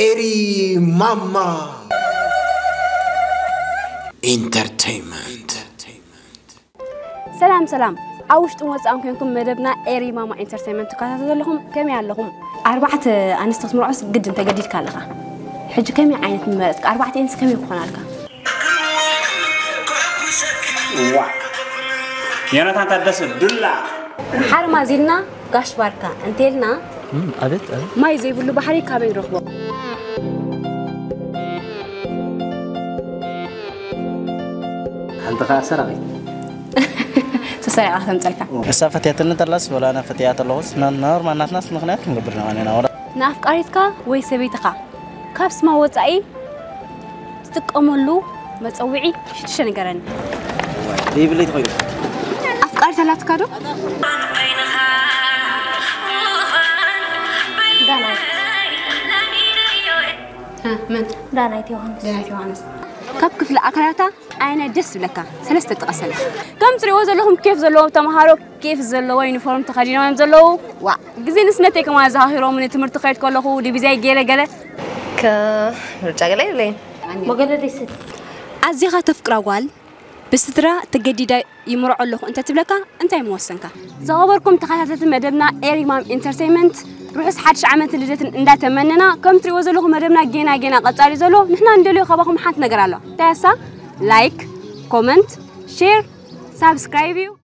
ኤሪ ማማ ኢንተርቴንመንት ሰላም ሰላም ኣብ ውሽጢ ወፃእን ኮንኩም መደብና ኤሪ ማማ ኢንተርቴንመንት ትከታተሉ ዘለኹም ከመይ ኣለኹም ኣርባዕተ ኣንስቲ ክትምርዖስ ግድ እንተገዲድካ ኣለኻ ሕጂ ከመይ ዓይነት ምመረፅካ ኣርባዕተ ኤንስ ከመይ ክኾና ዋ ዮናታን ታደሰ ዱላ ሓርማ ዚልና ጋሽ ባርካ እንተልና أبيت أبيت ما يزيد بلو بحري كابين رخوة هل تقع سرقي؟ سسرع أخذ مثلك أسا فتيات النترلس ولا أنا فتيات اللغس من نور ما ناس نغنيات نقبرنا وانينا ولا نافك أريدك وي سبي تقع كابس ما وطعي تتك أمولو ما تقوعي شتش نقرن ليه بلي تقوي أفكار ثلاث كادو؟ من؟ دانايت يوهانس دانايت يوهانس كاب كفل أكلاتا أنا دس لك سلست تغسل كم تري وزن لهم كيف زلوا تمهارو كيف زلوا يونيفورم تخرجين وين زلوا وا جزين سنتي كم عز هاهيرو من تمر تخرج كله هو اللي بيزاي جيلا جلا كا رجع جلا لين ما قلنا ليس عزيها تفكر أول بس ترى تجديد يمر على له أنت تبلكا أنت موسنكا زاوركم تخلصت مدبنا إيريمام إنترتينمنت بحس حدش عملت اللي إن ده تمننا كم تري وزلوه مردمنا جينا جينا قطاري زلو نحنا ندلو خباكم حد نقرأ له تاسا لايك كومنت شير سبسكرايب يو